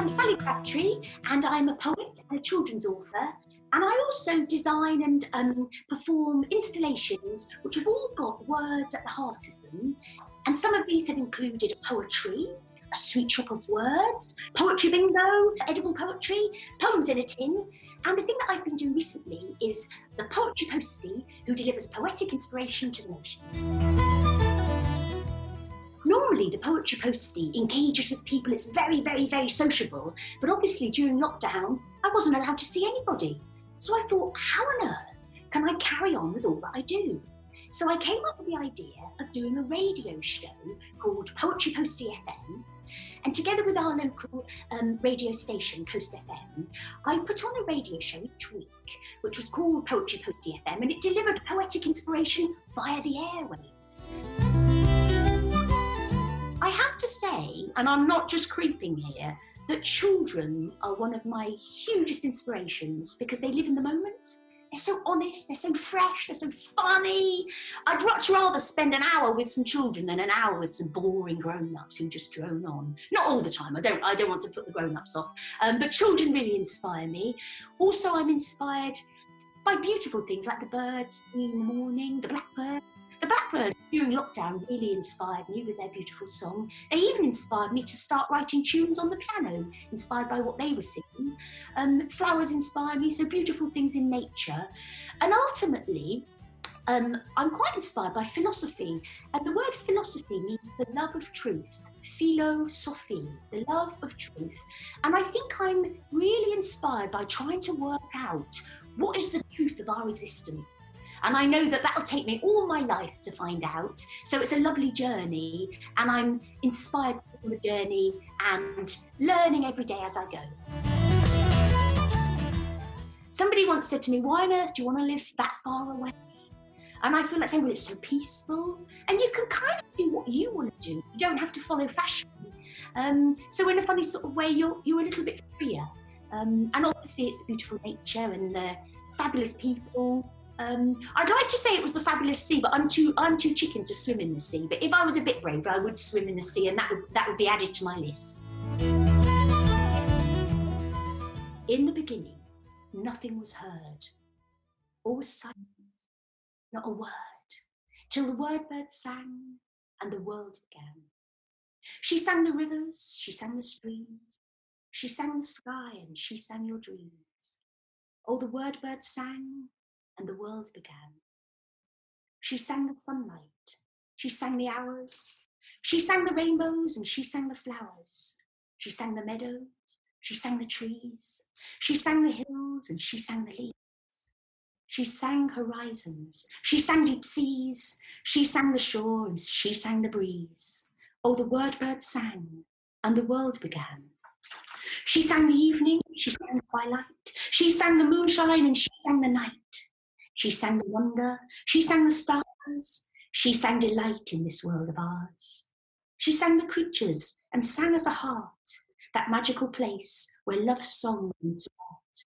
I'm Sally Crabtree, and I'm a poet and a children's author. And I also design and um, perform installations which have all got words at the heart of them. And some of these have included poetry, a sweet shop of words, poetry bingo, edible poetry, poems in a tin. And the thing that I've been doing recently is the poetry postie who delivers poetic inspiration to the nation. Normally, the poetry postie engages with people, it's very, very, very sociable. But obviously, during lockdown, I wasn't allowed to see anybody. So I thought, how on earth can I carry on with all that I do? So I came up with the idea of doing a radio show called Poetry Postie FM. And together with our local um, radio station, Coast FM, I put on a radio show each week, which was called Poetry Postie FM, and it delivered poetic inspiration via the airwaves. And I'm not just creeping here, that children are one of my hugest inspirations because they live in the moment. They're so honest, they're so fresh, they're so funny. I'd much rather spend an hour with some children than an hour with some boring grown-ups who just drone on. Not all the time. I don't. I don't want to put the grown-ups off. Um, but children really inspire me. Also, I'm inspired by beautiful things like the birds in the morning, the blackbirds. The blackbirds during lockdown really inspired me with their beautiful song. They even inspired me to start writing tunes on the piano, inspired by what they were singing. Um, flowers inspire me, so beautiful things in nature. And ultimately, um, I'm quite inspired by philosophy, and the word philosophy means the love of truth, philosophy, the love of truth. And I think I'm really inspired by trying to work out what is the truth of our existence? And I know that that'll take me all my life to find out. So it's a lovely journey, and I'm inspired from the journey and learning every day as I go. Somebody once said to me, Why on earth do you want to live that far away? And I feel like saying, Well, it's so peaceful. And you can kind of do what you want to do, you don't have to follow fashion. Um, so, in a funny sort of way, you're, you're a little bit freer. Um, and obviously, it's the beautiful nature and the fabulous people. Um, I'd like to say it was the fabulous sea, but I'm too I'm too chicken to swim in the sea. But if I was a bit braver, I would swim in the sea, and that would that would be added to my list. In the beginning, nothing was heard. All was silent, not a word, till the word bird sang and the world began. She sang the rivers, she sang the streams, she sang the sky and she sang your dreams. Oh, the word bird sang and the world began. She sang the sunlight, she sang the hours, she sang the rainbows and she sang the flowers. She sang the meadows, she sang the trees, she sang the hills and she sang the leaves. She sang horizons, she sang deep seas, she sang the shore and she sang the breeze. Oh, the word bird sang and the world began. She sang the evening, she sang the twilight, she sang the moonshine and she sang the night. She sang the wonder, she sang the stars, she sang delight in this world of ours. She sang the creatures and sang as a heart, that magical place where love's song means heart.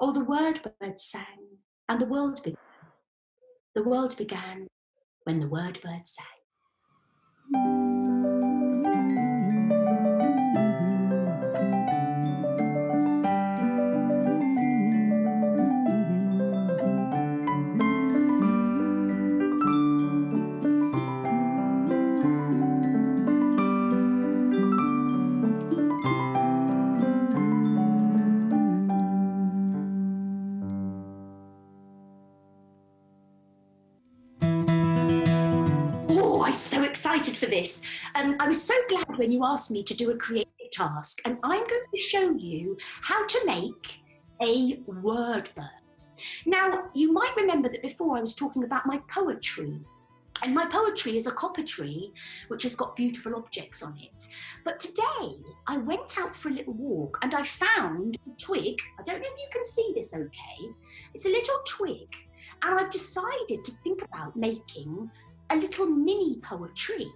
Oh, the word bird sang and the world began. The world began when the word bird sang. So excited for this. Um, I was so glad when you asked me to do a creative task, and I'm going to show you how to make a word bird. Now, you might remember that before I was talking about my poetry. And my poetree is a copper tree, which has got beautiful objects on it. But today, I went out for a little walk and I found a twig. I don't know if you can see this okay. It's a little twig. And I've decided to think about making a little mini poetree.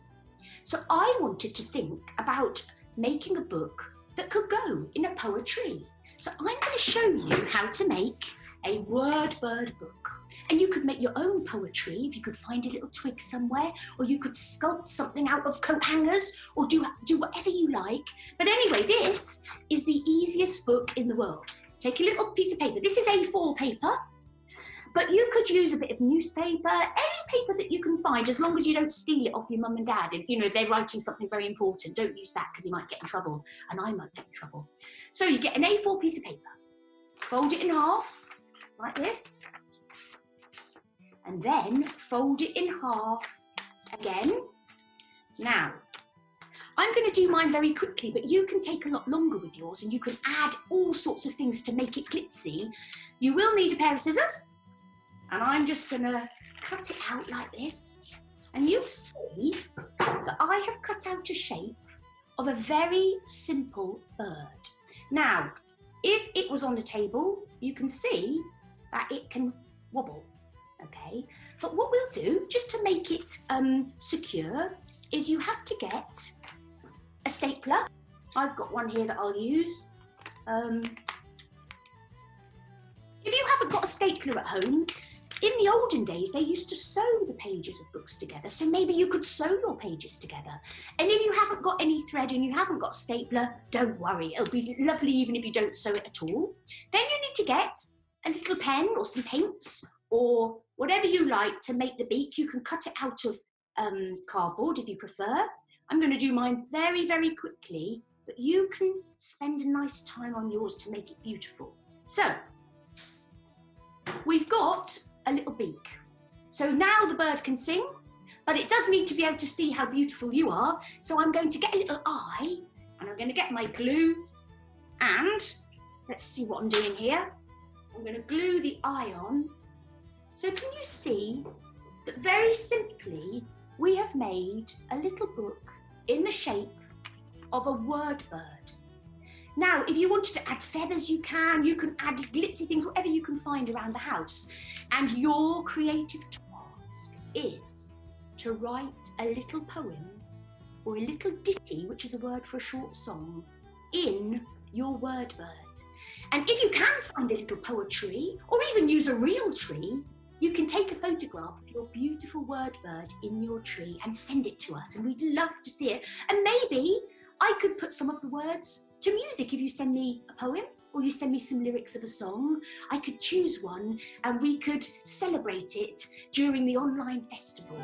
So I wanted to think about making a book that could go in a poetree. So I'm going to show you how to make a word bird book. And you could make your own poetree if you could find a little twig somewhere, or you could sculpt something out of coat hangers, or do, do whatever you like. But anyway, this is the easiest book in the world. Take a little piece of paper. This is A4 paper. But you could use a bit of newspaper, any paper that you can find, as long as you don't steal it off your mum and dad. And you know, they're writing something very important. Don't use that because you might get in trouble, and I might get in trouble. So you get an A4 piece of paper, fold it in half, like this, and then fold it in half again. Now, I'm going to do mine very quickly, but you can take a lot longer with yours and you can add all sorts of things to make it glitzy. You will need a pair of scissors, and I'm just going to cut it out like this. And you'll see that I have cut out a shape of a very simple bird. Now, if it was on a table, you can see that it can wobble, okay? But what we'll do, just to make it um, secure, is you have to get a stapler. I've got one here that I'll use. Um, if you haven't got a stapler at home, in the olden days, they used to sew the pages of books together. So maybe you could sew your pages together. And if you haven't got any thread and you haven't got stapler, don't worry. It'll be lovely even if you don't sew it at all. Then you need to get a little pen or some paints or whatever you like to make the beak. You can cut it out of um, cardboard if you prefer. I'm going to do mine very, very quickly, but you can spend a nice time on yours to make it beautiful. So, we've got a little beak. So now the bird can sing, but it does need to be able to see how beautiful you are. So I'm going to get a little eye and I'm going to get my glue and let's see what I'm doing here. I'm going to glue the eye on. So can you see that very simply we have made a little book in the shape of a word bird. Now, if you wanted to add feathers, you can. You can add glitzy things, whatever you can find around the house. And your creative task is to write a little poem or a little ditty, which is a word for a short song, in your word bird. And if you can find a little poetree or even use a real tree, you can take a photograph of your beautiful word bird in your tree and send it to us, and we'd love to see it. And maybe I could put some of the words to music if you send me a poem or you send me some lyrics of a song. I could choose one and we could celebrate it during the online festival.